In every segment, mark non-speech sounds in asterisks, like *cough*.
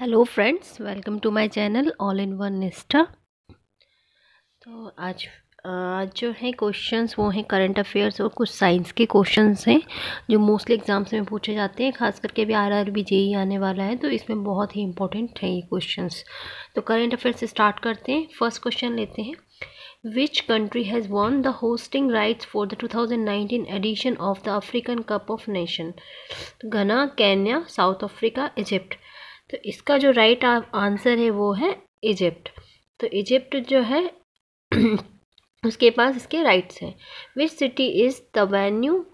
Hello friends welcome to my channel all in one निस्टा तो आज आज जो है क्वेश्चंस वो हैं करंट अफेयर्स और कुछ साइंस के क्वेश्चंस हैं, जो मोस्टली एग्ज़ाम्स में पूछे जाते हैं, खास करके अभी आर आर बी जेई आने वाला है तो इसमें बहुत ही इंपॉर्टेंट है ये क्वेश्चंस तो करंट अफेयर्स स्टार्ट करते हैं. फ़र्स्ट क्वेश्चन लेते हैं. Has won the hosting rights for the 2019 edition of the African cup of nation Ghana Kenya south Africa Egypt तो इसका जो राइट आंसर है वो है इजिप्ट तो इजिप्ट जो है, *clears throat* उसके पास इसके राइट्स हैं। Which city is the venue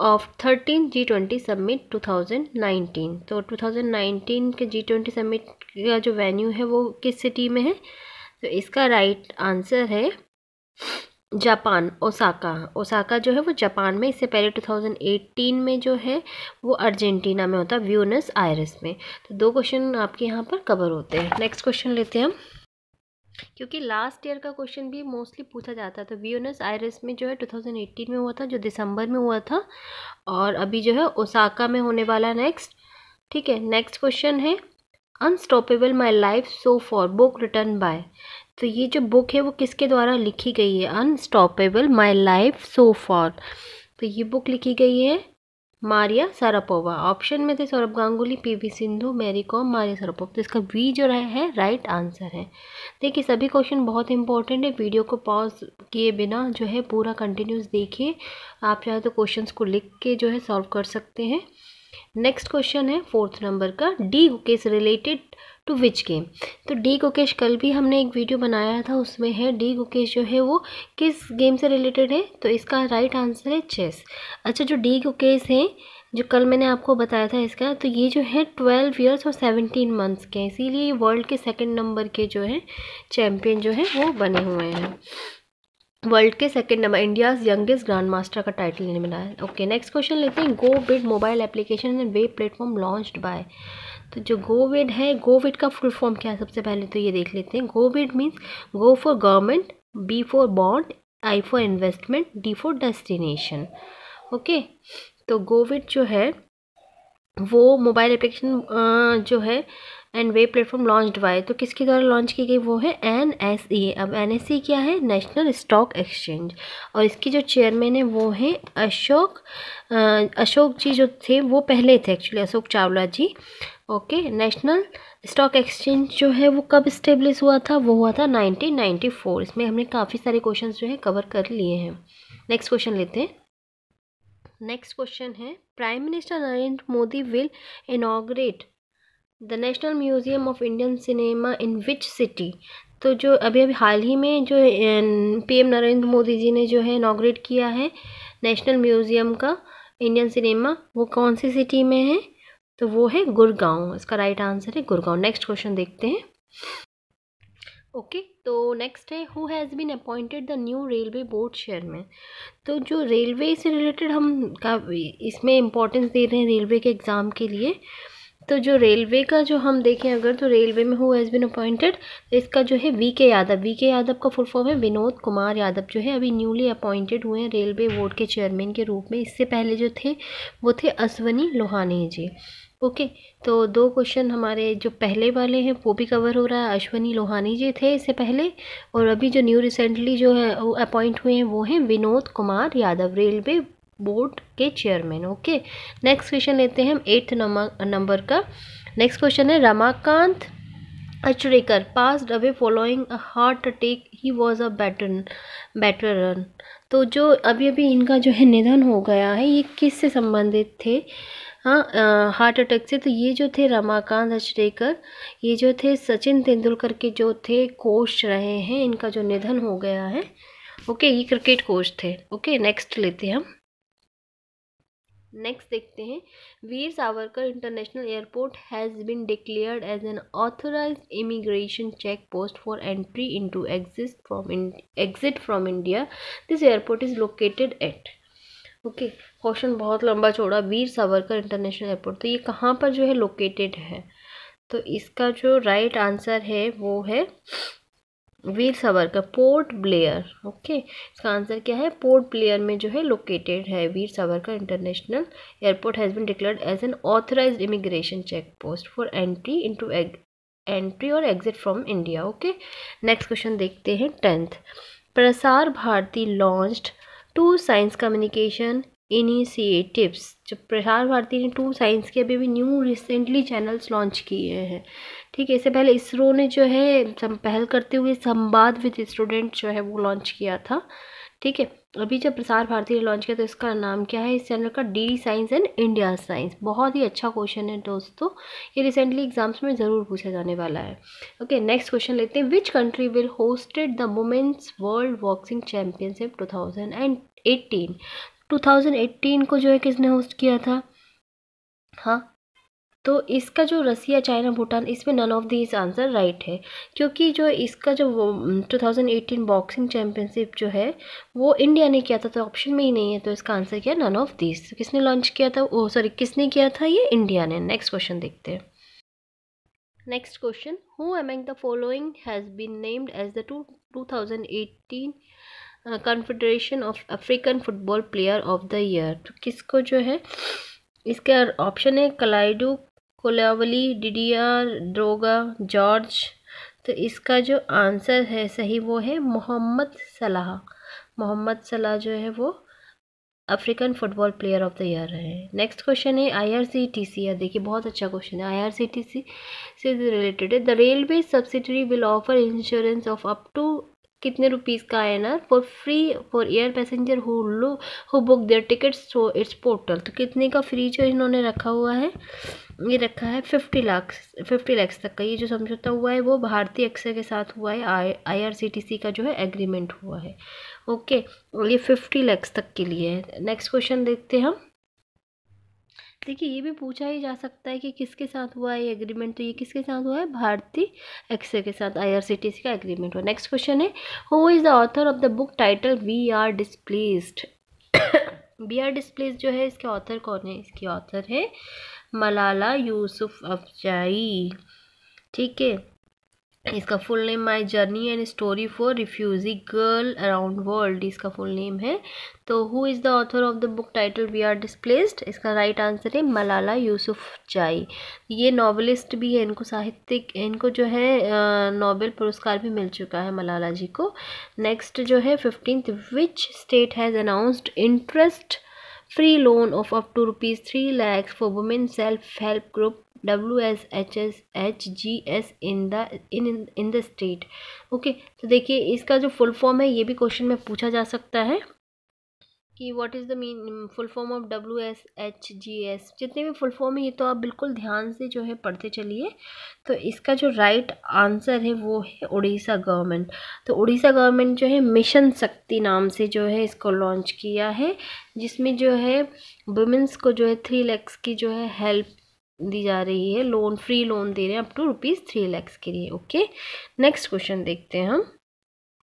of thirteen G twenty summit two thousand nineteen तो टू थाउज़ेंड नाइनटीन के जी ट्वेंटी समिट का जो वेन्यू है वो किस सिटी में है? तो इसका राइट आंसर है जापान, ओसाका। ओसाका जो है वो जापान में, इससे पहले 2018 में जो है वो अर्जेंटीना में होता है व्यूनस आयरस में। तो दो क्वेश्चन आपके यहाँ पर कवर होते हैं। नेक्स्ट क्वेश्चन लेते हैं हम। क्योंकि लास्ट ईयर का क्वेश्चन भी मोस्टली पूछा जाता है तो व्यूनस आयरस में जो है 2018 में हुआ था, जो दिसंबर में हुआ था, और अभी जो है ओसाका में होने वाला नेक्स्ट ठीक है नेक्स्ट क्वेश्चन है unstoppable my life so far book written by तो ये जो बुक है वो किसके द्वारा लिखी गई है? Unstoppable my life so far तो ये बुक लिखी गई है मारिया सरापोवा। ऑप्शन में थे सौरभ गांगुली पीवी सिंधु मैरी कॉम मारिया सरापोवा। तो इसका वी जो रहा है राइट आंसर है। देखिए, सभी क्वेश्चन बहुत इंपॉर्टेंट है। वीडियो को पॉज किए बिना जो है पूरा कंटिन्यूस देखिए। आप चाहे तो क्वेश्चंस को लिख के जो है सॉल्व कर सकते हैं। नेक्स्ट क्वेश्चन है फोर्थ नंबर का। D case related to which game. तो डी गुकेश, कल भी हमने एक वीडियो बनाया था, उसमें है, डी गुकेश जो है वो किस गेम से रिलेटेड है? तो इसका राइट आंसर है चेस। अच्छा जो डी गुकेश है, जो कल मैंने आपको बताया था इसका तो ये जो है ट्वेल्व ईयर्स और सेवनटीन मंथ्स के हैं। इसीलिए ये वर्ल्ड के सेकंड नंबर के जो है चैम्पियन जो है, वो बने हुए हैं। वर्ल्ड के second number, India's youngest grandmaster का टाइटल इन्हें मिला है ओके, नेक्स्ट क्वेश्चन लेते हैं। GoBID mobile application and web platform launched by. तो जो गोविड है गोविड का फुल फॉर्म क्या है सबसे पहले तो ये देख लेते हैं। GoBID means G for government B for bond I for investment D for destination okay तो गोविड जो है, वो मोबाइल एप्लीकेशन जो है and web platform launch by तो किसके द्वारा लॉन्च की गई वो है? एन एस ई अब एन एस ई क्या है? नेशनल स्टॉक एक्सचेंज और इसकी जो चेयरमैन है वो है अशोक अशोक जी जो थे, वो पहले थे actually Ashok Chawla ji. Okay national stock exchange जो है वो कब इस्टेब्लिश हुआ था? वो हुआ था 1994 इसमें हमने काफ़ी सारे क्वेश्चन जो है कवर कर लिए हैं। नेक्स्ट क्वेश्चन लेते हैं। नेक्स्ट क्वेश्चन है prime minister Narendra Modi will inaugurate the national museum of Indian cinema in which city तो जो अभी अभी हाल ही में जो पीएम नरेंद्र मोदी जी ने जो है इनाग्रेट किया है नेशनल म्यूज़ियम का इंडियन सिनेमा वो कौन सी सिटी में है? तो वो है गुड़गांव। इसका राइट आंसर है गुड़गांव। नेक्स्ट क्वेश्चन देखते हैं। ओके okay, तो नेक्स्ट है who has been appointed the new railway board chairman तो जो रेलवे से रिलेटेड हम का इसमें इम्पोर्टेंस दे रहे हैं रेलवे के एग्ज़ाम के लिए। तो जो रेलवे का जो हम देखें, अगर तो रेलवे में हु हैज़ बिन अपॉइंटेड तो इसका जो है वी के यादव वी के यादव का फुल फॉर्म है विनोद कुमार यादव जो है अभी न्यूली अपॉइंटेड हुए हैं रेलवे बोर्ड के चेयरमैन के रूप में। इससे पहले जो थे, वो थे अश्वनी लोहानी जी। ओके तो दो क्वेश्चन हमारे जो पहले वाले हैं, वो भी कवर हो रहा है। अश्वनी लोहानी जी थे इससे पहले और अभी जो न्यू रिसेंटली जो है अपॉइंट हुए हैं, वो हैं विनोद कुमार यादव रेलवे बोर्ड के चेयरमैन, ओके? नेक्स्ट क्वेश्चन लेते हैं हम एट्थ नंबर का। नेक्स्ट क्वेश्चन है, Ramakant Achrekar, pass away following a heart attack he was a batter batsman तो जो अभी अभी इनका जो है निधन हो गया है, ये किस से संबंधित थे? हाँ हार्ट अटैक से। तो ये जो थे रमाकांत अचरेकर, ये जो थे सचिन तेंदुलकर के जो थे कोच रहे हैं, इनका जो निधन हो गया है, ओके? ये क्रिकेट कोच थे, ओके? नेक्स्ट लेते हैं हम। नेक्स्ट देखते हैं। Veer Savarkar international airport has been declared as an authorise immigration check post for entry into exit from exit from India this airport is located at okay question बहुत लंबा चौड़ा, वीर Savarkar international airport. तो ये कहाँ पर जो है लोकेटेड है? तो इसका जो राइट right आंसर है वो है Veer Savarkar, port Blair, okay? इसका आंसर क्या है? पोर्ट ब्लेयर में जो है लोकेटेड है Veer Savarkar international airport, has been declared as an authorise immigration check post for entry into entry और exit from India, okay? Next question देखते हैं tenth. Prasar Bharati launched two science communication initiatives, जब प्रसार भारती ने to science के अभी भी new recently channels launch किए हैं। ठीक है, इससे पहले इसरो ने जो है पहल करते हुए संवाद विद स्टूडेंट जो है, वो लॉन्च किया था। ठीक है, अभी जब प्रसार भारती ने लॉन्च किया तो इसका नाम क्या है? इस चैनल का D science and India science. बहुत ही अच्छा क्वेश्चन है दोस्तों। ये रिसेंटली एग्ज़ाम्स में ज़रूर पूछा जाने वाला है। ओके, नेक्स्ट क्वेश्चन लेते हैं। Which country will hosted the women's world boxing championship two thousand and eighteen? 2018 को जो है किसने होस्ट किया था? हाँ तो इसका जो रसिया, चाइना, भूटान, इसमें none of this answer right है। क्योंकि जो इसका जो 2018 बॉक्सिंग चैम्पियनशिप जो है, वो इंडिया ने किया था तो ऑप्शन में ही नहीं है तो इसका आंसर क्या? नन ऑफ़ दिस किसने लॉन्च किया था? ओ सॉरी किसने किया था? ये इंडिया ने। नेक्स्ट क्वेश्चन देखते हैं। Next question who among the following has been named as the two two thousand eighteen confederation of African football player of the year तो किसको जो है, इसके ऑप्शन है कलाइडू, कोलावली डिडियर ड्रोगा जॉर्ज। तो इसका जो आंसर है, सही वो है मोहम्मद सलाह। मोहम्मद सलाह जो है वो African football player of the year है। नेक्स्ट क्वेश्चन है I R C T C देखिए, बहुत अच्छा क्वेश्चन है। I R C T C से रिलेटेड है। The railway subsidiary will offer insurance of up to कितने रुपीज़ का है ना? For free for air passenger who low who book their tickets through its portal तो कितने का फ्री जो इन्होंने रखा हुआ है? ये रखा है फिफ्टी लाख फिफ्टी लैक्स तक का। ये जो समझौता हुआ है वो भारतीय एक्सर के साथ हुआ है। I R C T C का जो है एग्रीमेंट हुआ है। ओके ये फिफ्टी लैक्स तक के लिए है। नेक्स्ट क्वेश्चन देखते हैं हम। देखिए, ये भी पूछा ही जा सकता है कि किसके साथ हुआ है एग्रीमेंट तो ये किसके साथ हुआ है? भारती एक्से के साथ आईआरसीटीसी का एग्रीमेंट हुआ। नेक्स्ट क्वेश्चन है who is the author of the book title we are displaced we are displace जो है, इसके ऑथर कौन है? इसकी ऑथर है मलाला यूसुफ अफजाई। ठीक है? इसका full name my journey and story for refugee girl around world इसका फुल नेम है। तो who is the author of the book title we are displaced इसका राइट आंसर है मलाला यूसुफ जाई। ये नॉवलिस्ट भी है, इनको साहित्यिक, इनको जो है नोबेल पुरस्कार भी मिल चुका है मलाला जी को। नेक्स्ट जो है fifteenth which state has announced interest free loan of up to rupees three lakhs for women self help group W S H S H G S in the in in the state okay तो देखिए, इसका जो full form है, ये भी question में पूछा जा सकता है कि what is the mean full form of W S H G S जितने भी फुल फॉर्म है, ये तो आप बिल्कुल ध्यान से जो है पढ़ते चलिए। तो इसका जो राइट right आंसर है, वो है उड़ीसा गवर्नमेंट तो उड़ीसा गवर्नमेंट जो है मिशन शक्ति नाम से जो है इसको लॉन्च किया है, जिसमें जो है वुमेंस को जो है थ्री लैक्स की जो है हेल्प दी जा रही है लोन फ्री लोन दे रहे हैं up to rupees three lakhs के लिए ओके नेक्स्ट क्वेश्चन देखते हैं हम।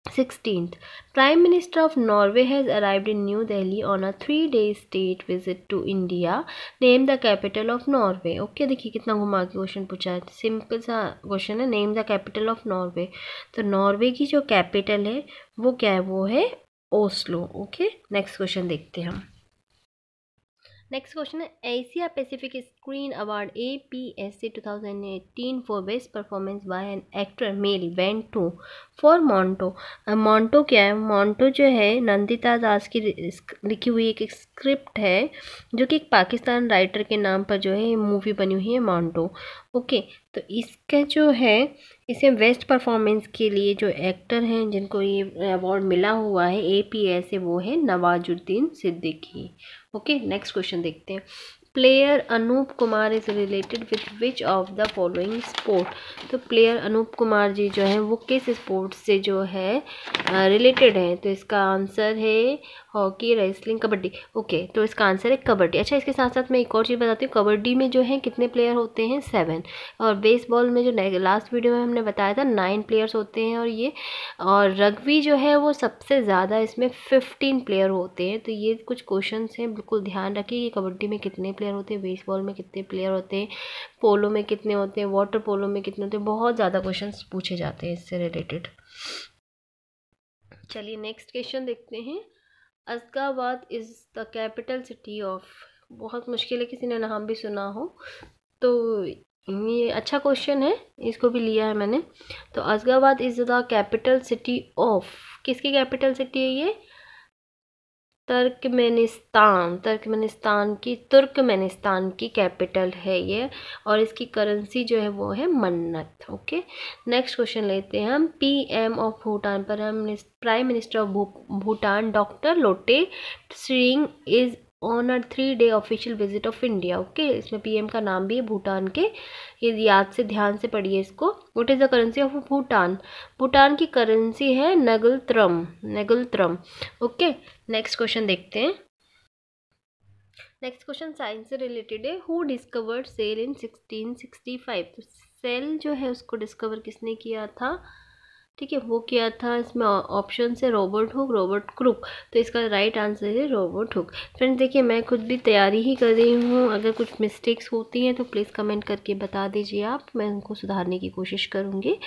Sixteenth prime minister of Norway has arrived in New Delhi on a three day state visit to India name the capital of Norway okay देखिए कितना घुमा के question पूछा है। सिंपल सा क्वेश्चन है name the capital of Norway तो Norway की जो कैपिटल है, वो क्या है? वो है ओस्लो ओके नेक्स्ट क्वेश्चन देखते हैं हम। नेक्स्ट क्वेश्चन है Asia Pacific screen award A P S C two thousand eighteen for best performance by an actor male went to for Manto Manto क्या है? मॉन्टो जो है नंदिता दास की लिखी हुई एक एक स्क्रिप्ट है, जो कि एक पाकिस्तान राइटर के नाम पर जो है मूवी बनी हुई है मॉन्टो ओके तो इसका जो है, इसे बेस्ट परफॉर्मेंस के लिए जो एक्टर हैं, जिनको ये अवार्ड मिला हुआ है ए पी एस से वो है Nawazuddin Siddiqui. Okay next question देखते हैं. Player Anoop Kumar is related with which of the following sport तो प्लेयर अनूप कुमार जी जो है, वो किस स्पोर्ट से जो है रिलेटेड हैं? तो इसका आंसर है हॉकी, रेसलिंग, कबड्डी। ओके तो इसका आंसर है कबड्डी। अच्छा इसके साथ साथ मैं एक और चीज़ बताती हूँ। कबड्डी में जो है, कितने प्लेयर होते हैं? सेवन और बेसबॉल में जो लास्ट वीडियो में हमने बताया था नाइन प्लेयर्स होते हैं और ये, और रग्बी जो है, वो सबसे ज़्यादा इसमें फिफ्टीन प्लेयर होते हैं। तो ये कुछ क्वेश्चन हैं, बिल्कुल ध्यान रखिए कि कबड्डी में कितने प्लेयर होते हैं बेसबॉल में कितने प्लेयर होते हैं पोलो में कितने होते हैं वाटर पोलो में कितने होते हैं, बहुत ज़्यादा क्वेश्चन पूछे जाते हैं इससे रिलेटेड चलिए नेक्स्ट क्वेश्चन देखते हैं। Ashgabat is the capital city of बहुत मुश्किल है किसी ने नाम भी सुना हो। तो ये अच्छा क्वेश्चन है, इसको भी लिया है मैंने। तो Ashgabat is the capital city of किसकी कैपिटल सिटी है ये? तर्कमेनिस्तान तर्कमेनिस्तान की, तुर्कमेनिस्तान की कैपिटल है ये, और इसकी करेंसी जो है वो है मन्नत ओके नेक्स्ट क्वेश्चन लेते हैं हम। पीएम ऑफ़ भूटान पर हम prime minister of Bhutan doctor Lotay Tshering is on three day official visit of India okay इसमें पीएम का नाम भी है भूटान के। ये याद से ध्यान से पढ़िए इसको। What is the currency of Bhutan? Bhutan की करेंसी है ngultrum ngultrum okay next question देखते हैं। नेक्स्ट क्वेश्चन साइंस से रिलेटेड है। Who discovered cell in sixteen sixty five cell जो है उसको डिस्कवर किसने किया था? ठीक है वो किया था इसमें ऑप्शन है रोबोट हुक रोबोट क्रुक तो इसका राइट आंसर है रोबोट हुक फ्रेंड्स देखिए, मैं खुद भी तैयारी ही कर रही हूँ। अगर कुछ मिस्टेक्स होती हैं तो प्लीज़ कमेंट करके बता दीजिए आप। मैं उनको सुधारने की कोशिश करूँगी।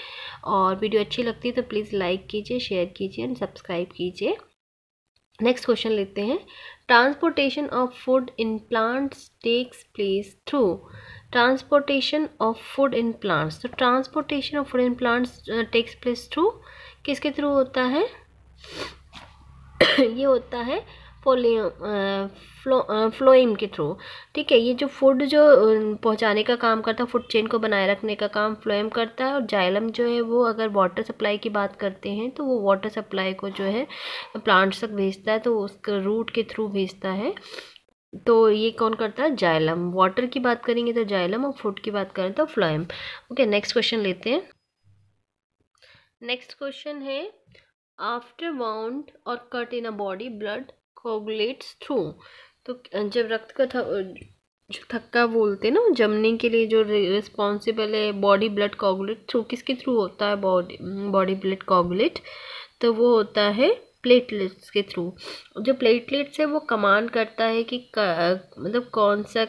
और वीडियो अच्छी लगती है तो प्लीज़ लाइक कीजिए शेयर कीजिए एंड सब्सक्राइब कीजिए। नेक्स्ट क्वेश्चन लेते हैं। Transportation of food in plants takes place through transportation of food in plants. तो transportation of food in plants takes place through किसके थ्रू होता है? *coughs* ये होता है फोलियम फ्लो फ्लोइम के थ्रू ठीक है, ये जो फ़ूड जो पहुँचाने का काम करता है फ़ूड चेन को बनाए रखने का काम फ्लोएम करता है, और जाइलम जो है वो अगर वाटर सप्लाई की बात करते हैं तो वो वाटर सप्लाई को जो है प्लांट्स तक भेजता है तो उसका रूट के थ्रू भेजता है। तो ये कौन करता है? जाइलम। वाटर की बात करेंगे तो जाइलम और फ़ूड की बात करें तो फ्लोएम ओके नेक्स्ट क्वेश्चन लेते हैं। नेक्स्ट क्वेश्चन है after wound or cut in a body blood coagulates through तो जब रक्त का जो थक्का बोलते हैं ना, जमने के लिए जो रिस्पॉन्सिबल है बॉडी ब्लड कोगुलेट थ्रू किसके थ्रू होता है? बॉडी बॉडी ब्लड कोगुलेट तो वो होता है प्लेटलेट्स के थ्रू जो प्लेटलेट्स है, वो कमांड करता है कि मतलब कौन सा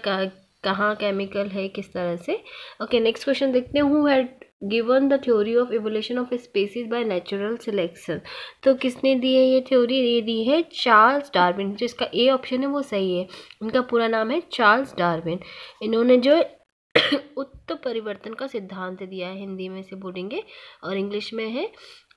कहाँ केमिकल है, किस तरह से. ओके नेक्स्ट क्वेश्चन देखते हैं. Who had given the theory of evolution of species by natural selection तो किसने दी है ये थ्योरी ये दी है चार्ल्स डार्विन जो इसका ए ऑप्शन है, वो सही है. उनका पूरा नाम है चार्ल्स डार्विन इन्होंने जो *coughs* उत्तर परिवर्तन का सिद्धांत दिया है, हिंदी में से बोलेंगे और इंग्लिश में है.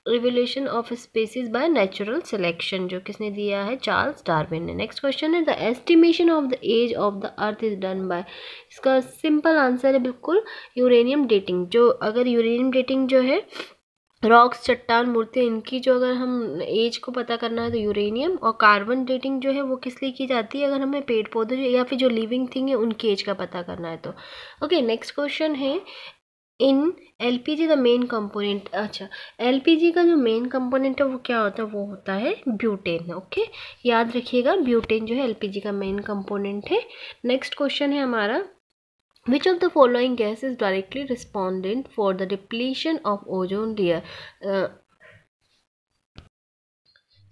Revolution of species by natural selection जो किसने दिया है? चार्ल्स डार्विन ने। नेक्स्ट क्वेश्चन है the estimation of the age of the earth is done by इसका सिंपल आंसर है बिल्कुल यूरेनियम डेटिंग जो अगर यूरेनियम डेटिंग जो है रॉक्स चट्टान मूर्ति इनकी जो अगर हम एज को पता करना है तो यूरेनियम और कार्बन डेटिंग जो है, वो किस लिए की जाती है? अगर हमें पेड़ पौधे या फिर जो लिविंग थिंग है, उनकी एज का पता करना है तो। ओके नेक्स्ट क्वेश्चन है in L P G the main component अच्छा एल पी जी का जो मेन कंपोनेंट है, वो क्या होता है? वो होता है ब्यूटेन ओके याद रखिएगा ब्यूटेन जो है एल पी जी का मेन कंपोनेंट है। नेक्स्ट क्वेश्चन है हमारा which of the following gas is directly respondent for the depletion of ozone layer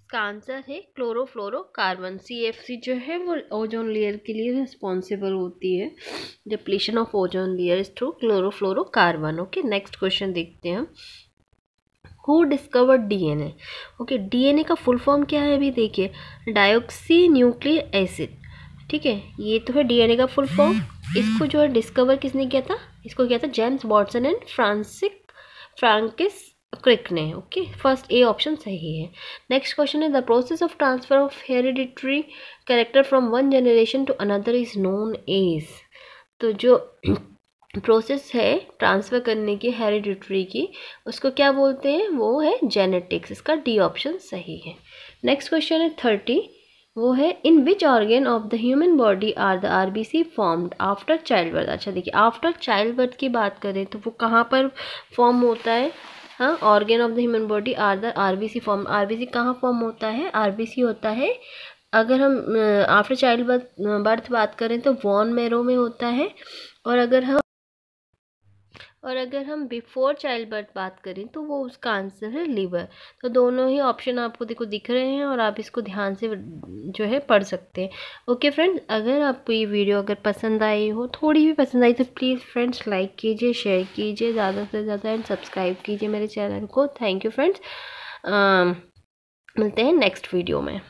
इसका आंसर है क्लोरोफ्लोरोकार्बन। सी एफ़ सी जो है वो ओजोन लेयर के लिए रिस्पॉन्सिबल होती है। Depletion of ozone layer is through chlorofluorocarbon okay next question देखते हैं। Who discovered DNA okay DNA का फुल फॉर्म क्या है अभी देखिए। डायोक्सी न्यूक्लियर एसिड ठीक है, ये तो है डीएनए का फुल फॉर्म इसको जो है डिस्कवर किसने किया था? इसको किया था James Watson and Francis Francis Crick ने ओके फ़र्स्ट ए ऑप्शन सही है। नेक्स्ट क्वेश्चन है the process of transfer of hereditary character from one generation to another is known as तो जो *clears throat* प्रोसेस है ट्रांसफ़र करने की हेरिडिटरी की, उसको क्या बोलते हैं? वो है जेनेटिक्स इसका डी ऑप्शन सही है। नेक्स्ट क्वेश्चन है थर्टी वो है in which organ of the human body are the R B C formed after child birth अच्छा देखिए आफ्टर चाइल्ड बर्थ की बात करें तो वो कहाँ पर फॉर्म होता है? हाँ organ of the human body are the RBC form RBC कहाँ फॉर्म होता है? आरबीसी होता है, अगर हम आफ्टर चाइल्ड बर्थ बात करें तो वॉन मेरो में होता है, और अगर हम और अगर हम बिफोर चाइल्ड बर्थ बात करें तो वो उसका आंसर है लीवर तो दोनों ही ऑप्शन आपको देखो दिख रहे हैं और आप इसको ध्यान से जो है पढ़ सकते हैं. ओके फ्रेंड्स अगर आपको ये वीडियो अगर पसंद आई हो, थोड़ी भी पसंद आई तो प्लीज़ फ्रेंड्स लाइक कीजिए शेयर कीजिए, ज़्यादा से ज़्यादा एंड सब्सक्राइब कीजिए मेरे चैनल को. थैंक यू फ्रेंड्स मिलते हैं नेक्स्ट वीडियो में.